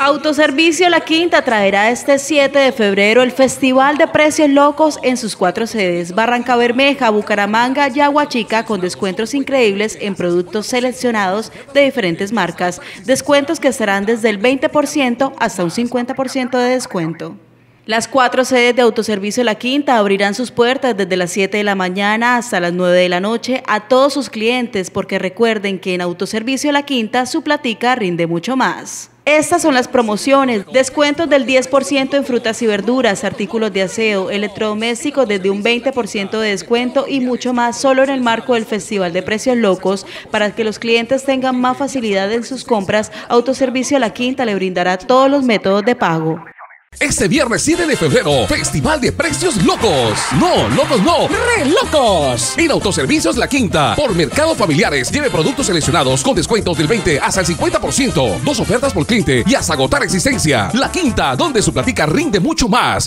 Autoservicio La Quinta traerá este 7 de febrero el Festival de Precios Locos en sus cuatro sedes, Barranca Bermeja, Bucaramanga y Aguachica, con descuentos increíbles en productos seleccionados de diferentes marcas, descuentos que estarán desde el 20% hasta un 50% de descuento. Las cuatro sedes de Autoservicio La Quinta abrirán sus puertas desde las 7 de la mañana hasta las 9 de la noche a todos sus clientes porque recuerden que en Autoservicio La Quinta su platica rinde mucho más. Estas son las promociones, descuentos del 10% en frutas y verduras, artículos de aseo, electrodomésticos desde un 20% de descuento y mucho más solo en el marco del Festival de Precios Locos. Para que los clientes tengan más facilidad en sus compras, Autoservicio La Quinta le brindará todos los métodos de pago. Este viernes 7 de febrero, Festival de Precios Locos. No, locos no, re locos. En Autoservicios La Quinta, por Mercado Familiares, lleve productos seleccionados con descuentos del 20 hasta el 50%. Dos ofertas por cliente y hasta agotar existencia. La Quinta, donde su platica rinde mucho más.